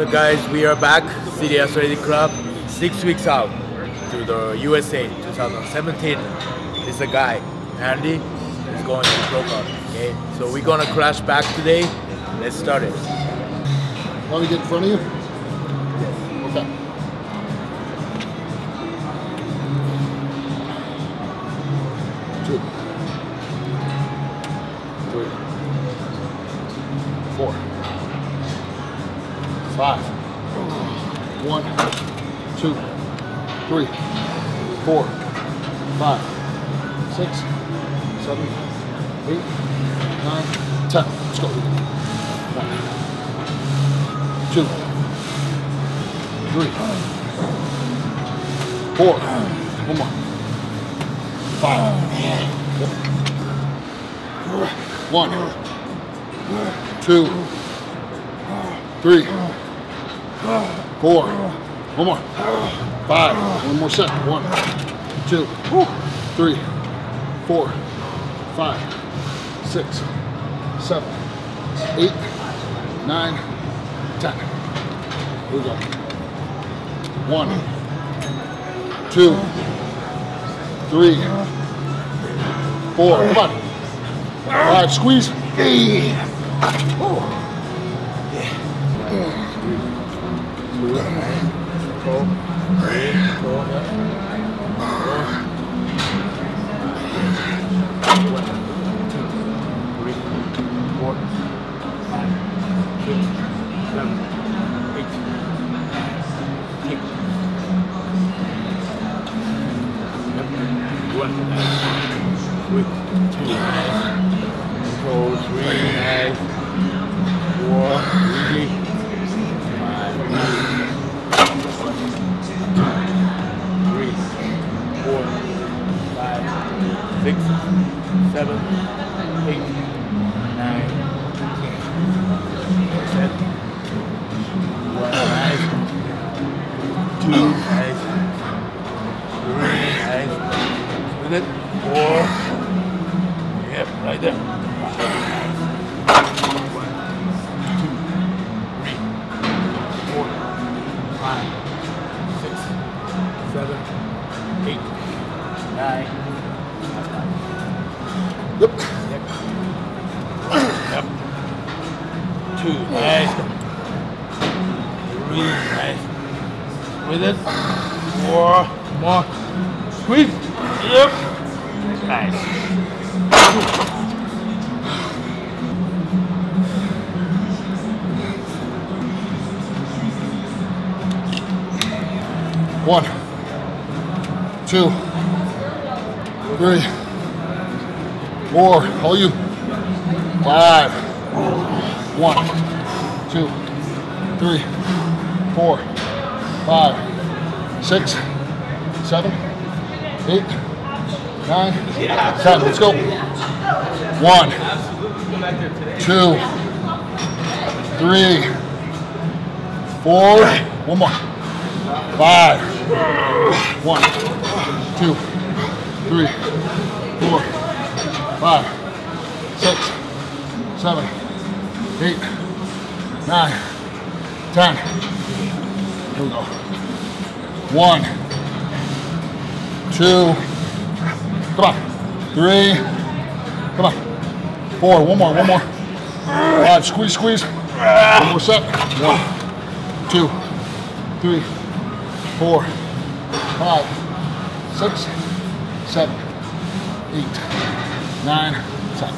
Alright guys, we are back, CDS Ready Club, six weeks out to the USA 2017. This is a guy, Andy, is going to Pro Cup, okay? So we're gonna crash back today, let's start it. Want me to get in front of you? Yes. Okay. Two. Three. Four. Five. One. Two. Three. Four. Five. Six. Seven. Eight. Nine. Ten. Let's go. One two, three, four, one more, five, one, two, three, four, one more, five, one more set, one, two, three, four, five, six, seven, eight, nine, ten. Here we go. One, two, three, four. Come on. All right, squeeze. One, with two, control three, nice, four, really, seven, eight, nine, ten. One, nice, two, three, with it, four, yep, right there. Three, nice. With it. Four, more. Squeeze. Yep. Nice. One, two, three, four. All you. Five. One, two, three, four, five, six, seven, eight, nine, ten. Let's go. One, two, three, four. One more. Five. One, two, three, four, five, six, seven, eight, nine, ten. Here we go. One, two, come on. Three, come on. Four, one more, one more. Five, squeeze, squeeze. One more set. One, two, three, four, five, six, seven, eight, nine, ten.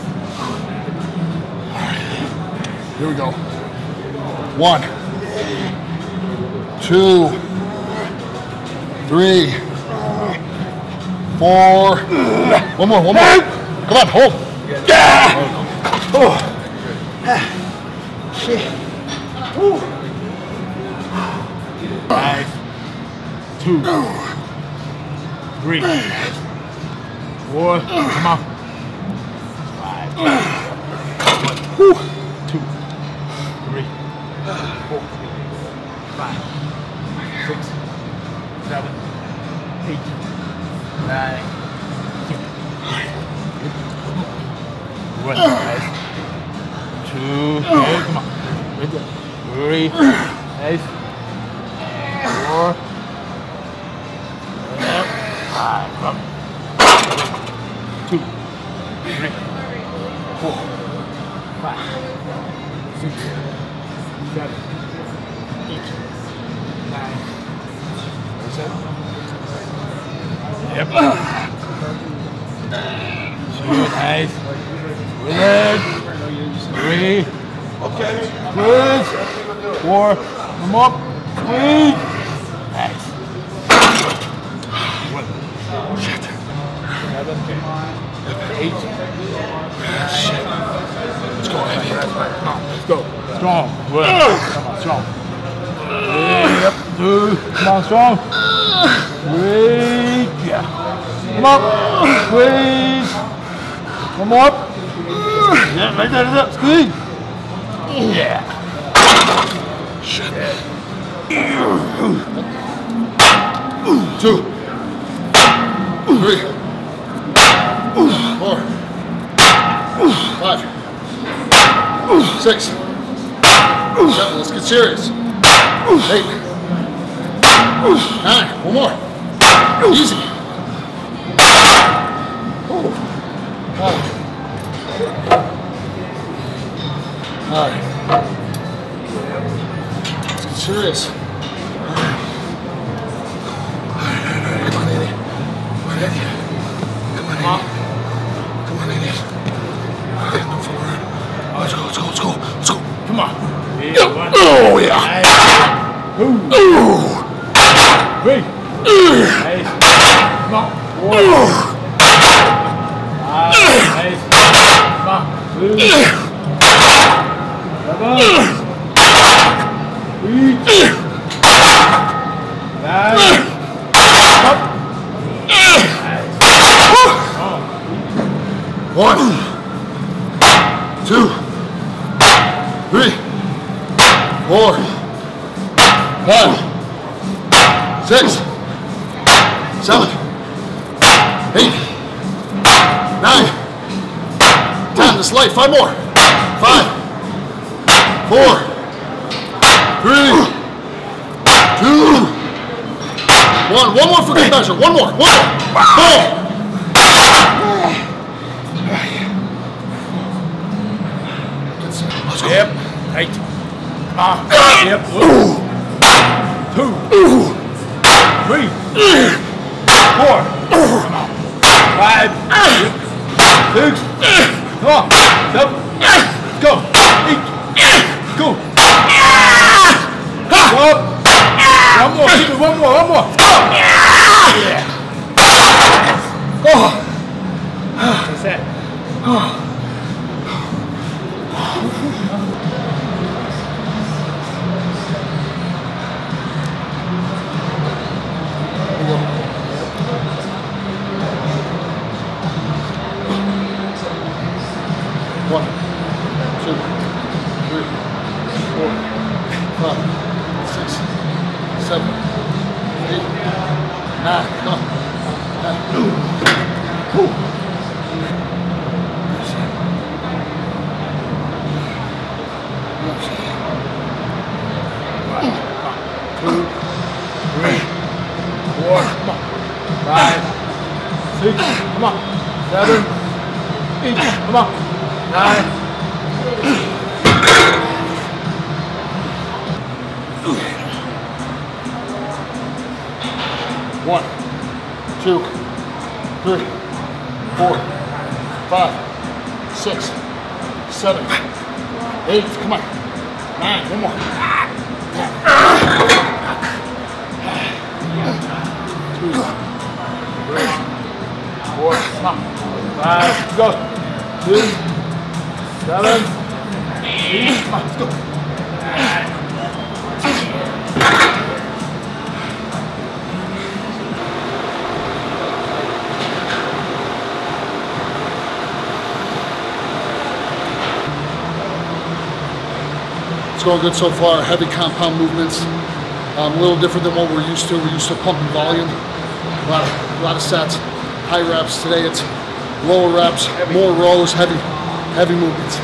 All right. Here we go. One, two, three, four. One more, one more. Come on, hold. Yeah. Oh. Shit. Five, two, three, four, come on. Five, one, Five. Up. Two. Three. Four. Five. Six. Seven. Eight. Nine. Seven. Yep. Two. Nice. Relax. Three. Okay. Squeeze. Four. Come up. Squeeze. Nice. One. Shit. Eight. Shit. Let's go, heavy. Come on, let's go. Strong. Come on, strong. Yep. Two. Come on, strong. Squeeze. Yeah. Come up. Squeeze. One more up. Yeah, right there, right there. Squeeze. Yeah. Shit. Two. Three. Four. Five. Six. Seven. Let's get serious. Eight. Nine. One more. Easy. All right. Let's get serious. Come. Come on, Eddie. Come on, Eddie. Okay, no fool around. Let's go, let's go, let's go, let's go. Come on. Three, one. Oh, yeah. Two. Three. Nice. Come on. Four. Five. Nice. Come on. Two. Seven. Eight. Nine. Up. One, two, three, four, five, six, seven, eight, nine, ten. This light. Five more. Five, four, three, two, one. One more for good measure. One more. One more. Boom. Yep. Tight. Come on. Yep. Ooh. Two. Ooh. Three. Four. Two, three, four, come on. Come on. Seven, eight, come on. Nine. One, two, three, four, five, six, seven, eight. Come on. Nine. One more. Four, come on. Five, go. Two, seven, eight, let's go. It's going good so far. Heavy compound movements. Um, a little different than what we're used to. We're used to pumping volume. A lot of, a lot of sets, high reps. Today it's lower reps, more rows, heavy, heavy movements.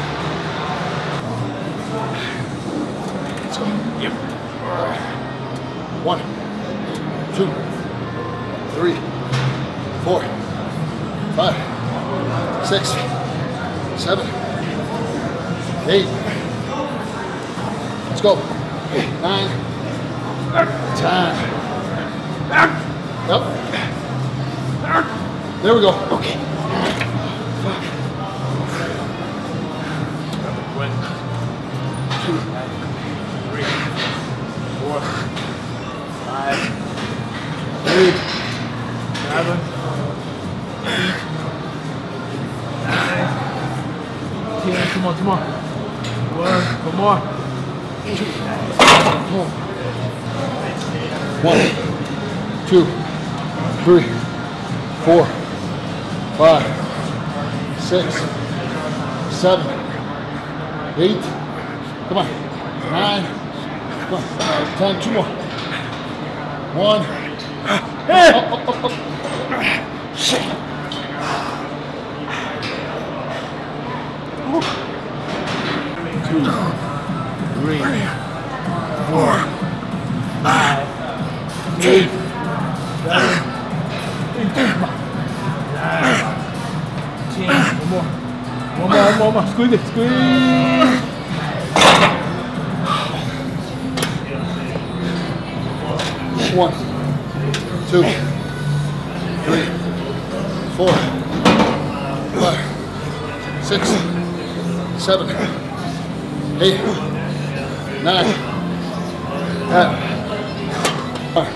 Yep. Uh, one, two, three, four, five, six, seven, eight. Let's go. Nine, ten. There we go. Okay. One, two, three, four, five, Eight, seven, eight, nine, ten. Come on, come on. One, one more. One, two, three, four, five, six, seven, eight. Come on. Nine. Come on. Ten. Two more. One. Up, up, up, up. More. Squeeze it, squeeze. One, two, three, four, five, six, seven, eight, nine, ten. One,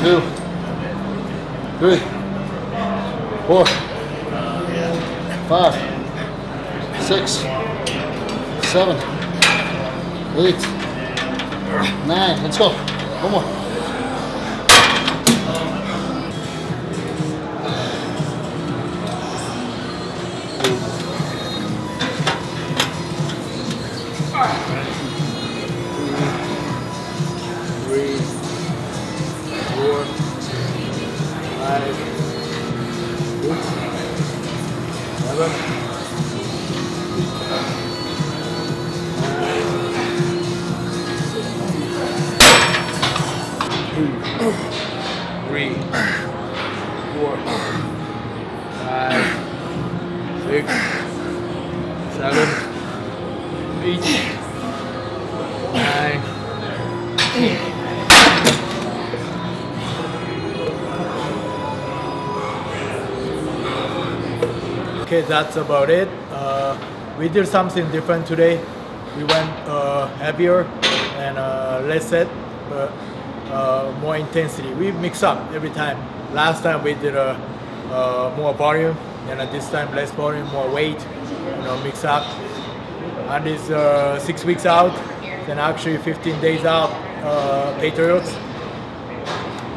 two, three, four, five, six, seven, eight, nine. Let's go. One more. Three, four, five, six, seven, eight, nine. Okay, that's about it. Uh, we did something different today. We went uh, heavier and uh, less set, but uh, more intensity. We mix up every time. Last time we did uh, uh, more volume, and at this time less volume, more weight. You know, mix up. And it's uh, six weeks out, then actually 15 days out. Uh, Patriots.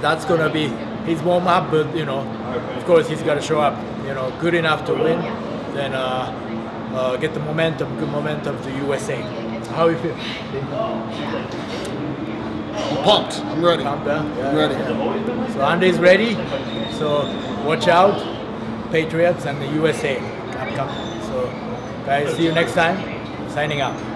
That's gonna be his warm up, but you know, of course he's gotta show up. You know, good enough to win, then uh, uh, get the momentum, good momentum to USA. How you feel? I'm pumped. I'm ready. Calm down. I'm ready. So Andy's ready. So watch out, Patriots and the USA upcoming. So guys, see you next time. Signing out.